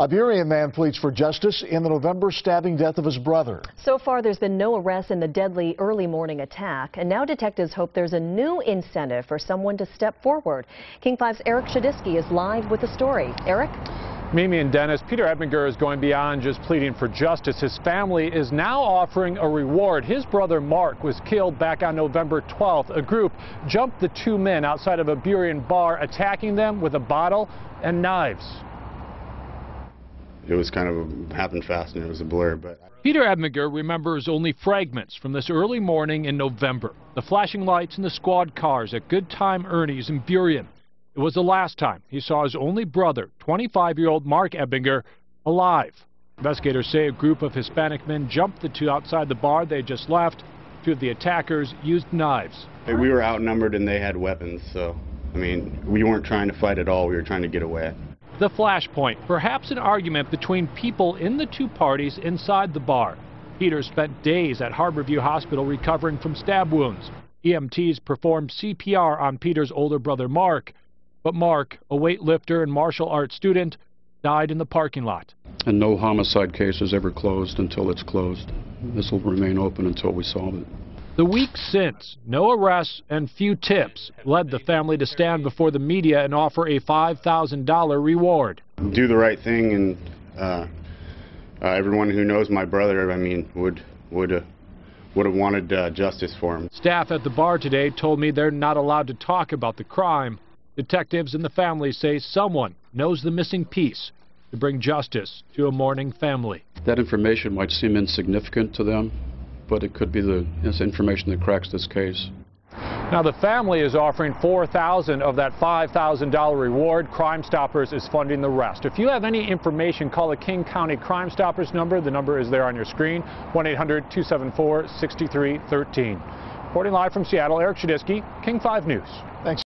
A Burien man pleads for justice in the November stabbing death of his brother. So far, there's been no arrest in the deadly early morning attack, and now detectives hope there's a new incentive for someone to step forward. King 5's Eric Shadisky is live with the story. Eric? Mimi and Dennis, Peter Ebinger is going beyond just pleading for justice. His family is now offering a reward. His brother Mark was killed back on November 12th. A group jumped the two men outside of a Burien bar, attacking them with a bottle and knives. It was kind of happened fast and it was a blur, but. Peter Ebinger remembers only fragments from this early morning in November. The flashing lights in the squad cars at Good Time Ernie's in Burien. It was the last time he saw his only brother, 25-year-old Mark Ebinger, alive. Investigators say a group of Hispanic men jumped the two outside the bar they just left. Two of the attackers used knives. We were outnumbered and they had weapons, so, I mean, we weren't trying to fight at all. We were trying to get away. The flashpoint, perhaps an argument between people in the two parties inside the bar. Peter spent days at Harborview Hospital recovering from stab wounds. EMTs performed CPR on Peter's older brother Mark. But Mark, a weightlifter and martial arts student, died in the parking lot. And no homicide case is ever closed until it's closed. This will remain open until we solve it. The week since, no arrests and few tips led the family to stand before the media and offer a $5,000 reward. Do the right thing, and uh, uh, everyone who knows my brother, I mean, would would uh, would have wanted uh, justice for him. Staff at the bar today told me they're not allowed to talk about the crime Detectives and the family say someone knows the missing piece to bring justice to a mourning family. That information might seem insignificant to them, but it could be the information that cracks this case. Now the family is offering 4000 of that $5,000 reward. Crime Stoppers is funding the rest. If you have any information, call the King County Crime Stoppers number. The number is there on your screen, 1-800-274-6313. Reporting live from Seattle, Eric Shadisky, King 5 News. Thanks.